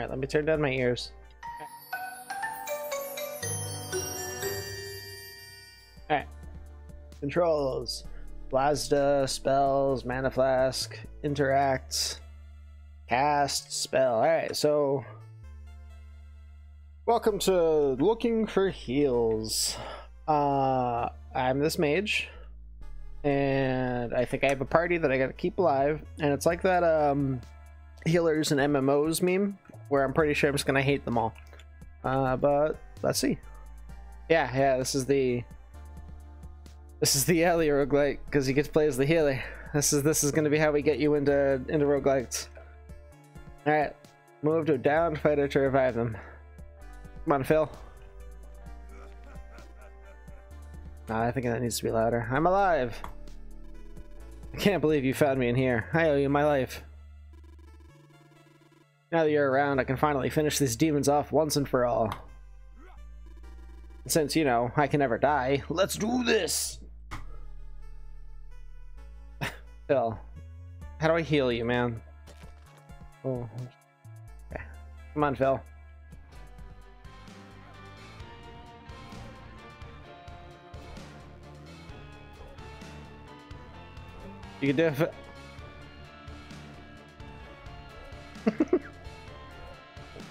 Alright, let me turn down my ears. Alright. Controls. Blazda, spells, mana flask, interact, cast, spell. Alright, so welcome to looking for heals. Uh I'm this mage. And I think I have a party that I gotta keep alive. And it's like that um healers and MMOs meme where I'm pretty sure I'm just gonna hate them all. Uh, but let's see. Yeah, yeah, this is the this is the Ellie roguelike because you get to play as the healer. This is this is gonna be how we get you into into roguelikes. Alright. Move to a downed fighter to revive them. Come on, Phil. Nah, I think that needs to be louder. I'm alive! I can't believe you found me in here. I owe you my life. Now that you're around, I can finally finish these demons off once and for all. Since, you know, I can never die, let's do this! Phil, how do I heal you, man? Oh, okay. Come on, Phil. You can do it.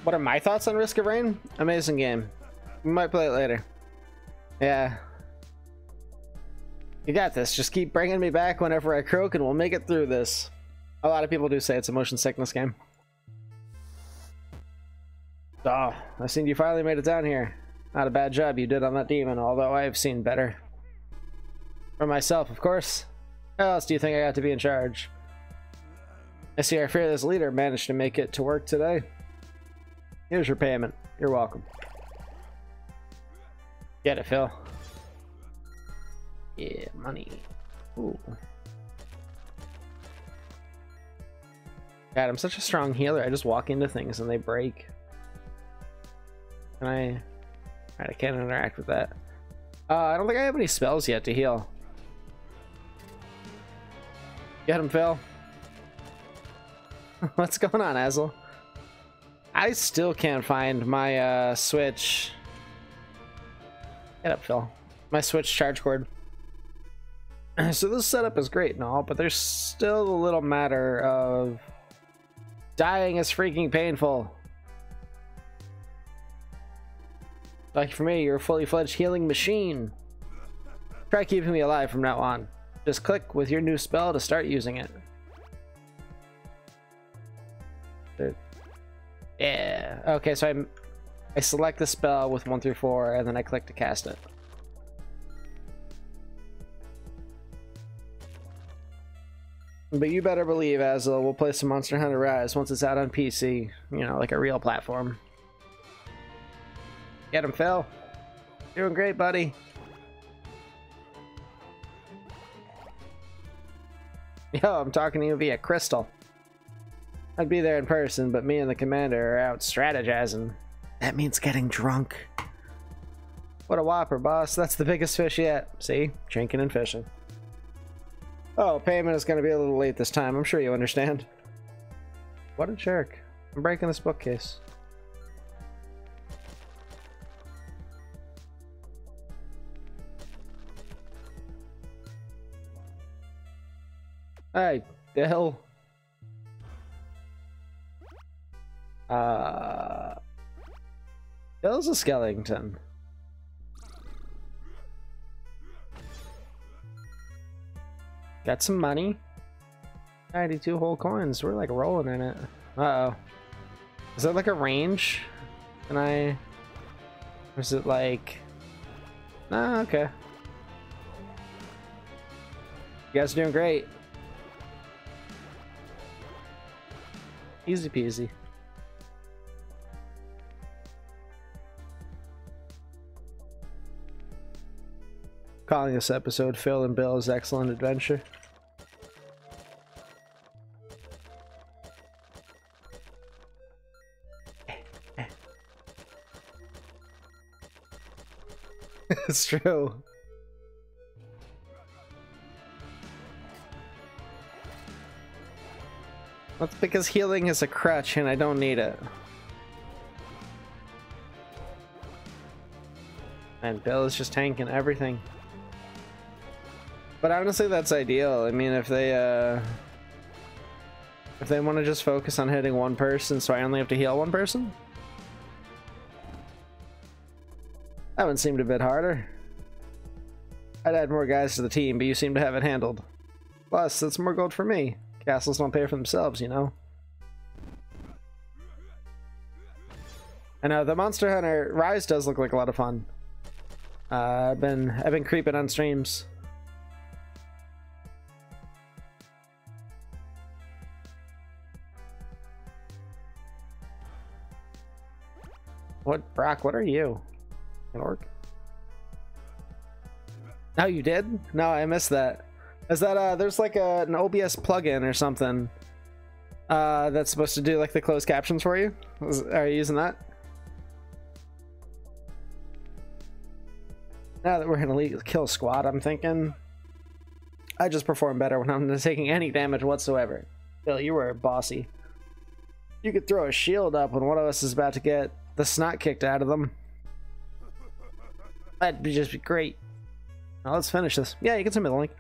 What are my thoughts on Risk of Rain? Amazing game. We might play it later. Yeah. You got this. Just keep bringing me back whenever I croak and we'll make it through this. A lot of people do say it's a motion sickness game. Oh, I seen you finally made it down here. Not a bad job you did on that demon, although I have seen better. For myself, of course. How else do you think I got to be in charge? I see our fearless leader managed to make it to work today. Here's your payment. You're welcome. Get it, Phil. Yeah, money. Ooh. God, I'm such a strong healer. I just walk into things and they break. Can I... Alright, I can't interact with that. Uh, I don't think I have any spells yet to heal. Get him, Phil. What's going on, Azel? I still can't find my uh, Switch. Get up, Phil. My Switch charge cord. so this setup is great and all, but there's still a little matter of dying is freaking painful. Like for me, you're a fully fledged healing machine. Try keeping me alive from now on. Just click with your new spell to start using it. Yeah. Okay, so I'm I select the spell with one through four, and then I click to cast it. But you better believe, Azul, we'll play some Monster Hunter Rise once it's out on PC. You know, like a real platform. Get him, Phil. Doing great, buddy. Yo, I'm talking to you via Crystal. I'd be there in person, but me and the commander are out strategizing. That means getting drunk. What a whopper, boss. That's the biggest fish yet. See? Drinking and fishing. Oh, payment is going to be a little late this time. I'm sure you understand. What a jerk. I'm breaking this bookcase. Hey, the? Uh, Bill's a skeleton. Got some money. 92 whole coins. We're like rolling in it. Uh-oh. Is that like a range? Can I... Or is it like... Ah, okay. You guys are doing great. Easy peasy. calling this episode Phil and Bill's Excellent Adventure. it's true. That's because healing is a crutch and I don't need it. And Bill is just tanking everything. But honestly, that's ideal. I mean, if they, uh... If they want to just focus on hitting one person, so I only have to heal one person? That one seemed a bit harder. I'd add more guys to the team, but you seem to have it handled. Plus, that's more gold for me. Castles don't pay for themselves, you know? I know, the Monster Hunter Rise does look like a lot of fun. Uh, I've been I've been creeping on streams. What Brock, what are you? An orc? Oh, you did? No, I missed that. Is that uh there's like a, an OBS plugin or something uh that's supposed to do like the closed captions for you? Is, are you using that? Now that we're in a kill squad, I'm thinking I just perform better when I'm not taking any damage whatsoever. Bill, you were bossy. You could throw a shield up when one of us is about to get the snot kicked out of them. That'd be just be great. Now let's finish this. Yeah, you can send me the link.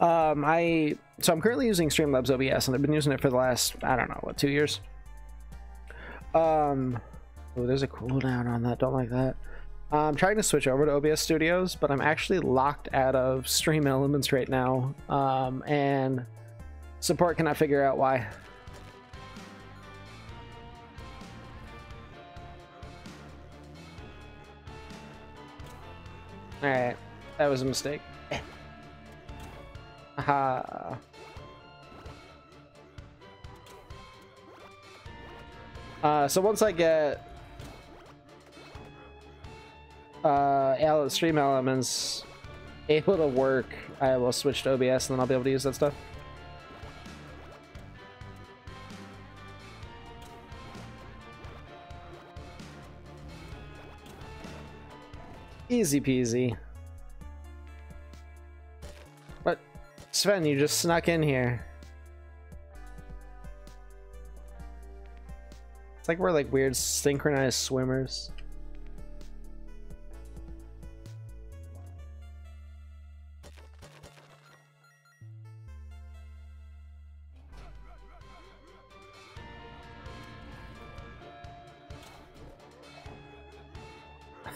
Um, I so I'm currently using Streamlabs OBS, and I've been using it for the last I don't know what two years. Um, oh, there's a cooldown on that. Don't like that. I'm trying to switch over to OBS Studios, but I'm actually locked out of Stream Elements right now, um, and support cannot figure out why. Alright, that was a mistake. Aha. Uh, so once I get uh, stream elements able to work, I will switch to OBS and then I'll be able to use that stuff. Easy peasy. But Sven, you just snuck in here. It's like we're like weird synchronized swimmers.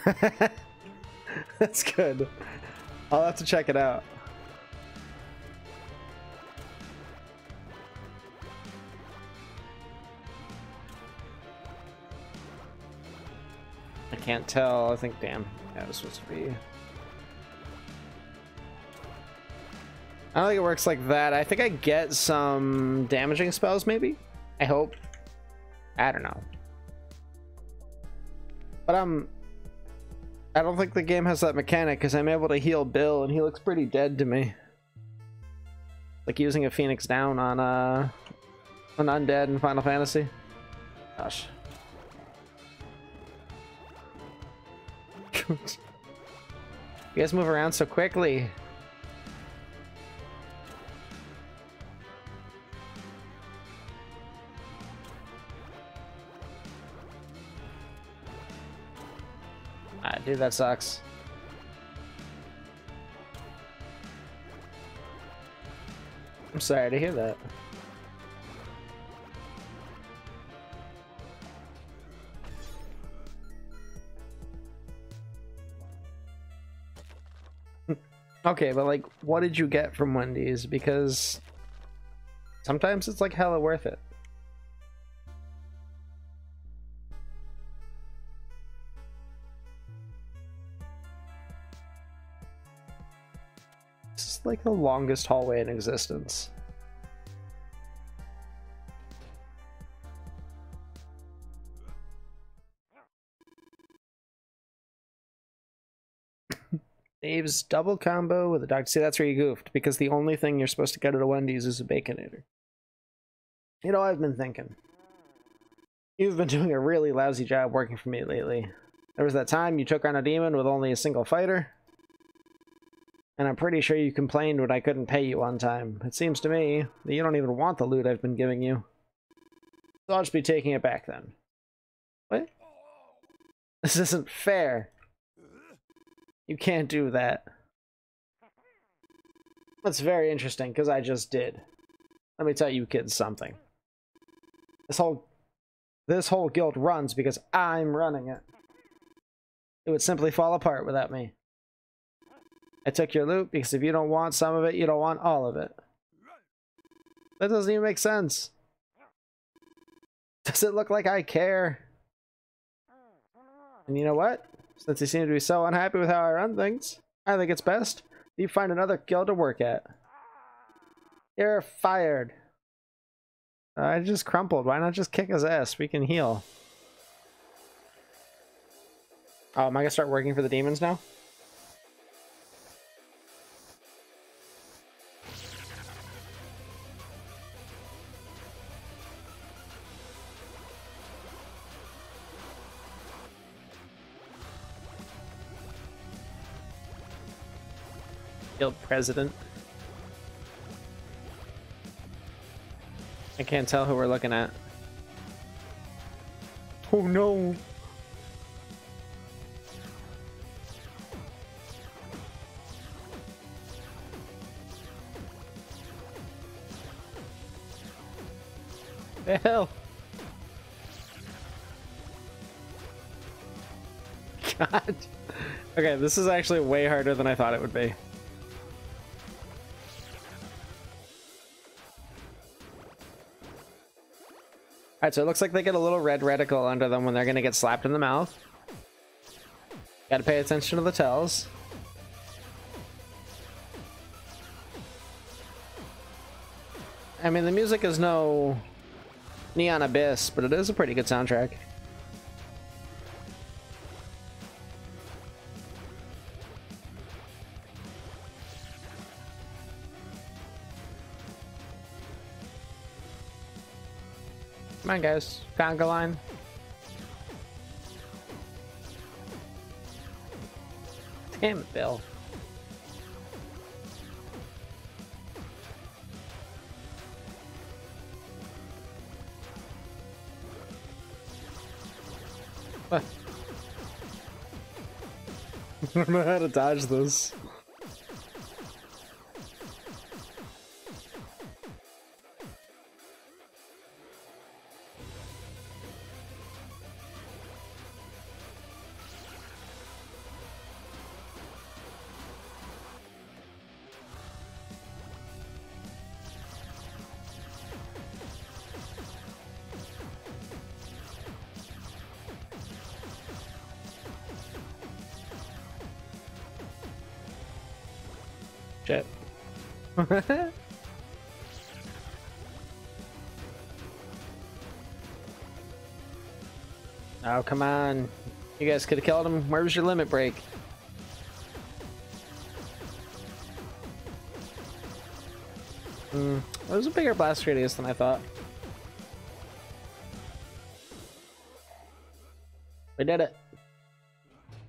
That's good. I'll have to check it out. I can't tell. I think, damn. Yeah, this was supposed to be... I don't think it works like that. I think I get some damaging spells, maybe? I hope. I don't know. But I'm I don't think the game has that mechanic because I'm able to heal Bill and he looks pretty dead to me. Like using a Phoenix down on uh, an undead in Final Fantasy. Gosh. you guys move around so quickly. Dude, that sucks. I'm sorry to hear that. okay, but like, what did you get from Wendy's? Because sometimes it's like hella worth it. Like the longest hallway in existence. Dave's double combo with a doctor. See, that's where you goofed, because the only thing you're supposed to get at a Wendy's is a Baconator. You know, I've been thinking. You've been doing a really lousy job working for me lately. There was that time you took on a demon with only a single fighter. And I'm pretty sure you complained when I couldn't pay you on time. It seems to me that you don't even want the loot I've been giving you. So I'll just be taking it back then. What? This isn't fair. You can't do that. That's very interesting, because I just did. Let me tell you kids something. This whole this whole guild runs because I'm running it. It would simply fall apart without me. I took your loot because if you don't want some of it, you don't want all of it. That doesn't even make sense. Does it look like I care? And you know what? Since you seem to be so unhappy with how I run things, I think it's best you find another guild to work at. You're fired. I just crumpled. Why not just kick his ass? We can heal. Oh, am I gonna start working for the demons now? President. I can't tell who we're looking at. Oh no! The hell? God. Okay, this is actually way harder than I thought it would be. Alright, so it looks like they get a little red reticle under them when they're gonna get slapped in the mouth. Gotta pay attention to the tells. I mean, the music is no Neon Abyss, but it is a pretty good soundtrack. Come on, guys. Conga line. Damn it, Bill. What? I don't know how to dodge this. Shit. oh, come on. You guys could have killed him. Where was your limit break? Hmm. It was a bigger blast radius than I thought. We did it.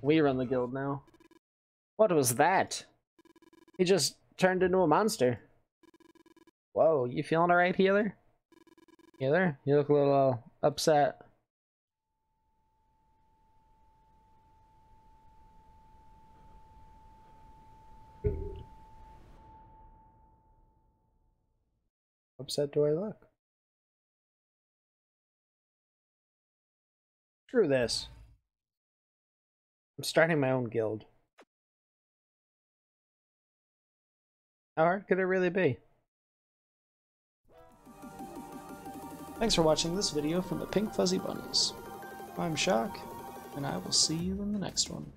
We run the guild now. What was that? He just turned into a monster. Whoa, you feeling alright, healer? Healer? You look a little uh, upset. Upset do I look? Screw this. I'm starting my own guild. How hard could it really be? Thanks for watching this video from the Pink Fuzzy Bunnies. I'm Shock, and I will see you in the next one.